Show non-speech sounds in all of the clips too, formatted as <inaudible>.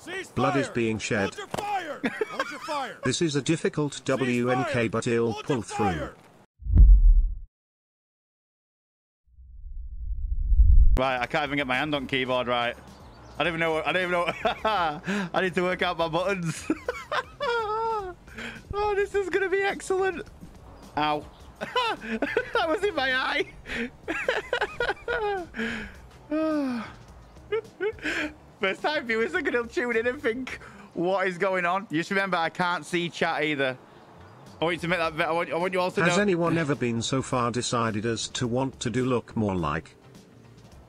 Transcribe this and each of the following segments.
Cease Blood is being shed. Hold your fire. Hold your fire. <laughs> This is a difficult Cease WNK fire. but he'll Hold pull through. Right, I can't even get my hand on keyboard right. I don't even know. I don't even know. <laughs> I need to work out my buttons. <laughs> oh, this is gonna be excellent. Ow. that was in my eye. First time viewers are gonna tune in and think, what is going on? You just remember, I can't see chat either. I want you to make that. I want, I want you all to know. Has know. anyone ever been so far decided as to want to do look more like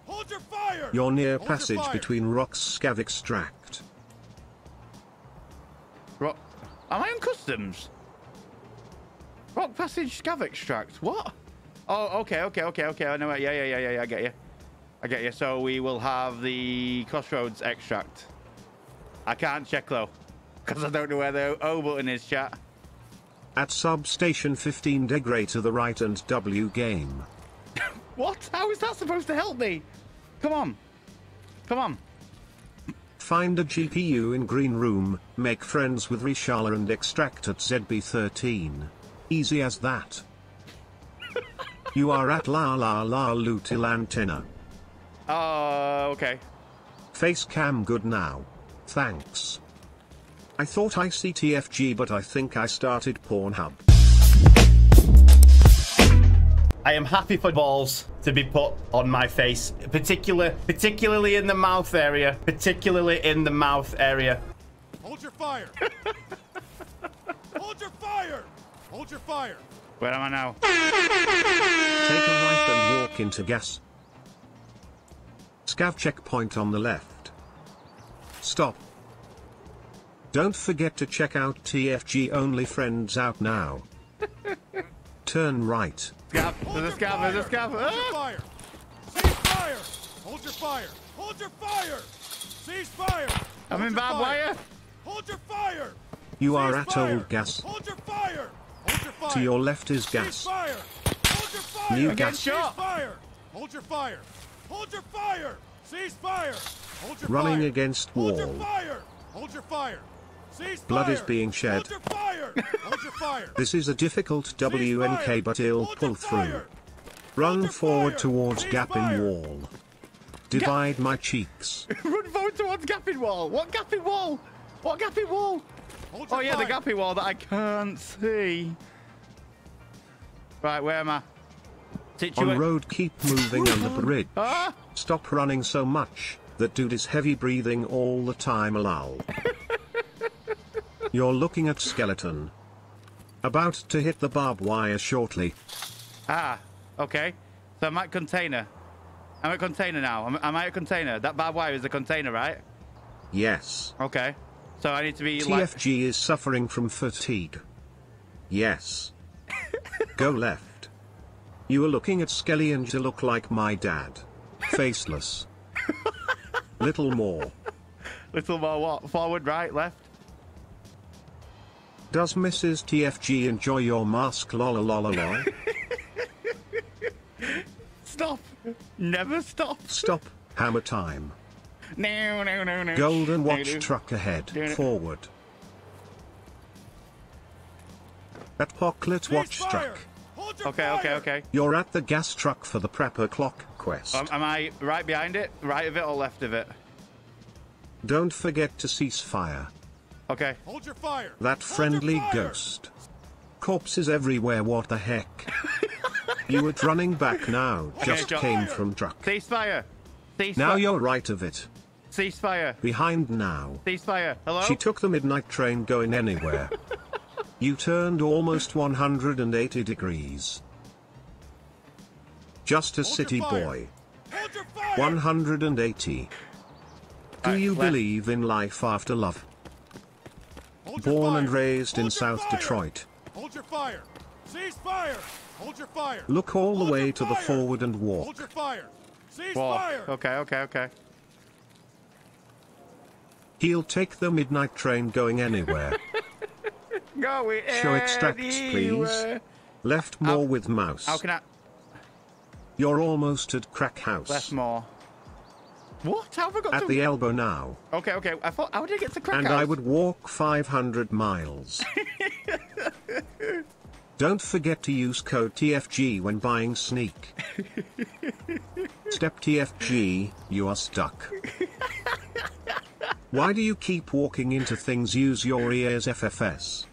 Hold your fire. your near Hold passage fire. between rocks scav extract? Rock. Am I on customs? Rock passage scav extract. What? Oh, okay, okay, okay, okay. I know. it. Yeah, yeah, yeah, yeah, yeah. I get you. I get you. So we will have the crossroads extract. I can't check though, because I don't know where the O button is, chat. At substation 15 degree to the right and W game. <laughs> What? How is that supposed to help me? Come on. Come on. Find a GPU in green room, make friends with Reshala and extract at ZB13. Easy as that. <laughs> you are at La La La Lutil Antenna. Oh, okay. Face cam good now. Thanks. I thought ICTFG but I think I started Pornhub. I am happy for balls to be put on my face, particular, particularly in the mouth area, particularly in the mouth area. Hold your fire. <laughs> Hold your fire. Hold your fire. Where am I now? Take a right and walk into gas. Scav checkpoint on the left. Stop. Don't forget to check out TFG only friends out now. Turn right. Scav. Hold There's a your scav. fire. There's a scav. Hold your Ah! fire. Cease fire. Hold your fire. Hold your fire. Cease fire. I'm in your barbed wire. Hold your fire. You are at fire. old gas. Hold your fire. Hold your fire. To your left is Cease gas. fire. Hold your fire. New gas. shot. Cease fire. Hold your fire. Hold your fire. Cease fire. Hold your Running fire. against Hold your wall. fire. Hold your fire. Cease Blood fire. is being shed. Hold your fire. Hold your fire. <laughs> This is a difficult Cease fire. WNK but he'll Hold pull through. Run forward fire. towards Cease gap in fire. wall. Divide my cheeks. <laughs> Run forward towards gapping wall. What gapping wall? What gapping wall? Oh your yeah, the fire. gapping wall that I can't see. Right, where am I? On road keep moving on the bridge. Ah! Stop running so much. That dude is heavy breathing all the time lol. You're looking at skeleton. About to hit the barbed wire shortly. Ah, okay. So I'm at container. I'm at container now. I'm, am I at container? That barbed wire is a container, right? Yes. Okay. So I need to be like... TFG is suffering from fatigue. Yes. <laughs> Go left. You are looking at Skelly and you look like my dad. Faceless. <laughs> Little more. Little more what? Forward, right, left? Does Mrs. TFG enjoy your mask lol lol lol? Stop. Never stop. Stop. Hammer time. No, no, no, no. Golden watch no. truck ahead. Do it. Forward. At Pocklet watch fire. truck. Okay, okay, okay. You're at the gas truck for the prepper clock quest. Um, am I right behind it? Right of it or left of it? Don't forget to cease fire. Okay. Hold your fire. That Hold friendly fire. ghost. Corpses everywhere, what the heck? <laughs> you were running back now, just John. came from truck. Ceasefire. Ceasefire. Now you're right of it. Ceasefire. Behind now. Ceasefire. Hello? She took the midnight train going anywhere. <laughs> you turned almost 180 degrees. Just a Hold city boy. Hold your fire. 180. Do Right, you left. believe in life after love? Hold Born and raised in Hold your South fire. Detroit. Hold your fire. Cease fire. Hold your fire. Look all the way to the forward and Hold walk. your fire. Cease Whoa. fire. Okay, okay, okay. He'll take the midnight train going anywhere. <laughs> Go Show extracts, please. Left more with mouse. How can I? You're almost at crack house. Left more. What? How have I got At to... the elbow now. Okay, okay. I thought, how did I get to crack And house? And I would walk 500 miles. <laughs> Don't forget to use code TFG when buying Sneak. <laughs> Step TFG, you are stuck. <laughs> Why do you keep walking into things? Use your ears FFS.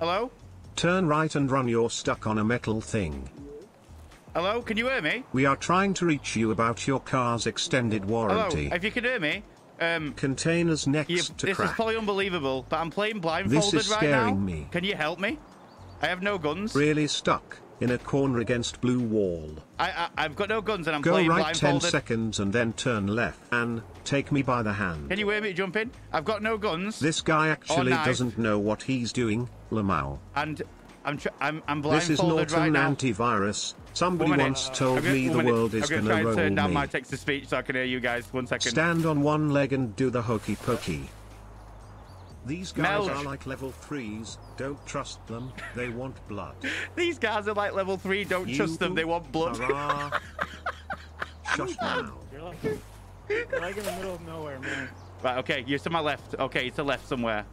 Hello? Turn right and run, you're stuck on a metal thing. Hello? Can you hear me? We are trying to reach you about your car's extended warranty. Hello? If you can hear me, um, Containers next you, to this is probably unbelievable, but I'm playing blindfolded is right now. scaring me. Can you help me? I have no guns. Really stuck in a corner against blue wall. I, I I've got no guns and I'm Go playing right 10 seconds and then turn left and take me by the hand. Can you hear me jump in? I've got no guns This guy actually doesn't know what he's doing, Lamau. and I'm tr- I'm I'm This is blindfolded Norton right now. antivirus. Somebody One minute. once told gonna- me the minute. world is I'm gonna gonna try and roll turn down me. my text to speech so I can hear you guys. One second. Stand on one leg and do the hokey pokey. These guys Melch. are like level 3s, don't trust them, they want blood. <laughs> These guys are like level three. Don't trust them. They want blood. <laughs> Shush now. You're like, you're like in the middle of nowhere, man. Right, okay, you're to my left. Okay, it's to left somewhere.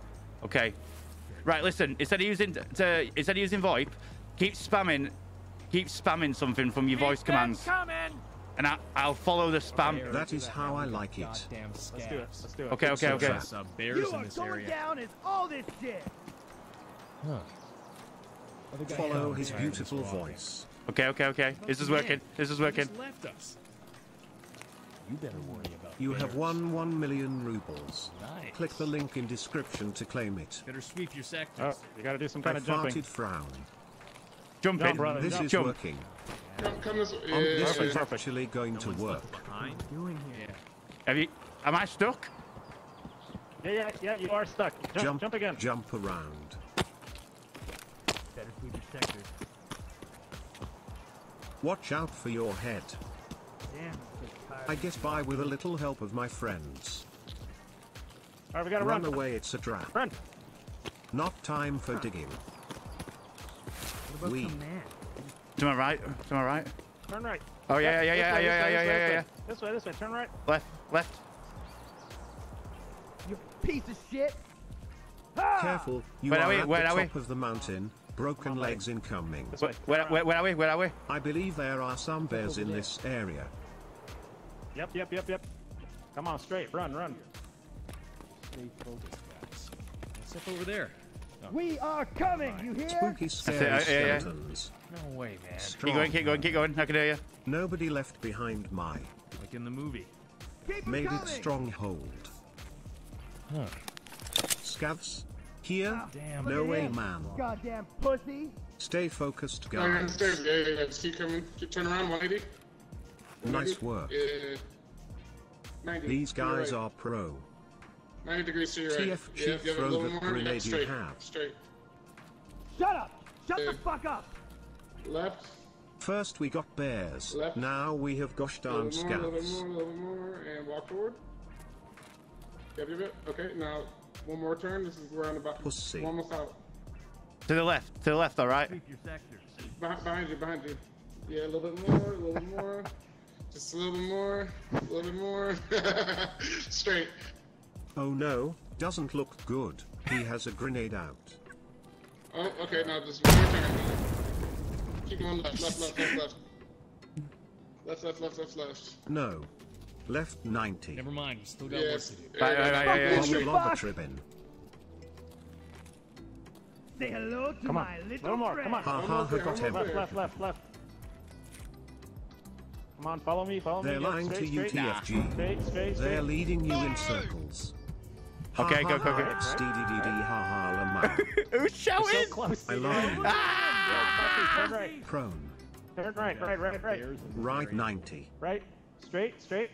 Okay. Right, listen, instead of using to, instead of using VoIP, keep spamming keep spamming something from your voice commands. Coming. And I, I'll follow the spam. That is how I like it. Let's do it. Let's do it. Okay, okay, okay. There's uh, bears in this area. down as all this shit. Huh. Other guy Follow his a bear in beautiful voice. Okay, okay, okay. This is working. This is working. left us. You better worry about You have won 1 million rubles. Nice. Click the link in description to claim it. Better sweep your sectors. Oh, you gotta do some I kind of jumping. farted frown. Jump Jump, in. brother. This jump. is Jump. working. Come, come this way. Um, Yeah, this yeah, is yeah. actually going to Someone's work. left behind. Doing here. Have you? Am I stuck? Yeah, yeah, yeah. You are stuck. Jump, Jump, jump again. jump around. Better sweep your sectors. Watch out for your head. Damn. I get by with a little help of my friends. All right, we gotta Run run. away, it's a trap. Run. Not time for digging. We. To my right. To my right. Turn right. Oh yeah, yeah, This yeah, way, yeah, yeah, way, yeah, yeah, way, yeah. This way, this way. Turn right. Left, left. You piece of shit. Careful, you Where are are we? at Where the are we? top of the mountain. Broken legs incoming. Where, where, Turn where, right. where are we? Where are we? I believe there are some bears in this area. Yep, yep, yep, yep. Come on, straight. Run, run. Stay focused, guys. What's up over there? We are coming. You hear? Spooky, it, scary uh, yeah, yeah. skeletons. No way, man. Keep going, keep going, keep going. I can hear you. Nobody left behind my. Like in the movie. Keep 'em Made coming. it stronghold. Huh. Scavs? Here? Damn. No way, man. Goddamn pussy. Stay focused, Go ahead and guys. stairs. Yeah, yeah, yeah. Keep coming. Keep turn around. 180. Nice work. Yeah. 90. These guys right. are pro. 90 degrees to your right. TFG Yeah, you have a throw little the grenade you have. Straight. Shut up. Shut the fuck up. Left. First we got bears. Left. Now we have gosh darn little more, a little bit scavs. more, a little bit more, and walk forward. Yep, yep, yep. Okay, now one more turn. This is around about. Pussy. We're almost out. To the left, to the left, all right. Sweep your sectors. Behind, behind you, behind you. Yeah, a little bit more, a little bit more. Just a little bit more, a little bit more. <laughs> Straight. Oh no, doesn't look good. He has a grenade out. Oh, okay, now just one more turn. Keep going left, left, left, left, left. Left, left, left, left, left. No. Left 90. Never mind. We still got Yeah. work to do. Right, right, right, right, Long right. lava. Say hello to Come on. my little little more. friend. Come on. Ha ha, I got him. Left, left, left, left. Come on, follow me, follow They're me. Yep, lying to straight, you, straight. TFG. Straight, straight, They're straight. leading you in circles. Okay, ha, go, ha, go, ha, go. <laughs> Who's So shouting? close. I love you. Ah! Turn right. Prone. Turn right, right, right, right. Bears in the Right area. 90. Right. Straight, straight.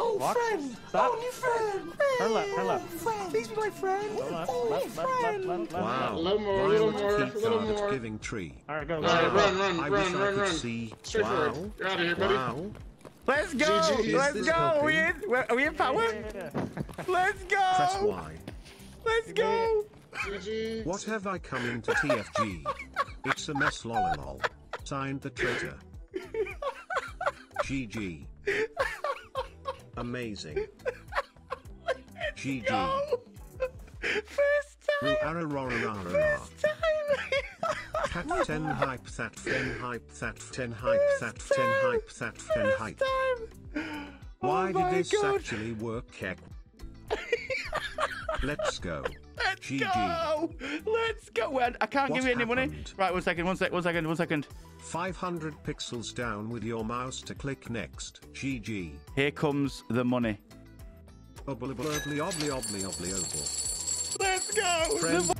Oh, Walk. friend. Stop. Oh, new friend. Turn left, turn left. Friend. Please be my friend. Go oh, left, left, left, left, left, left. Wow. A little more, a little more, a little more. Giving Tree. All right, go. All go, right, run, run, I run, wish I run, could run. see. Straight Wow. forward. You're out of here, buddy. Wow. Let's go! GG. Let's go! Are we in? Are we in power? Yeah. Let's go! Press go! Y. Let's go! GG. What have I come into TFG? It's a mess lololol. Signed the traitor. GG. Amazing. <laughs> GG. First time! First time! Cat <laughs> 10 hype that 10 hype that 10 hype that 10 hype that 10 hype. time! Why oh did this actually work, Keck? <laughs> Let's go. Let's GG. go! Let's go! I can't What give you any money. Right, one second, one second, one second, one second. 500 pixels down with your mouse to click next. GG. Here comes the money. Let's go!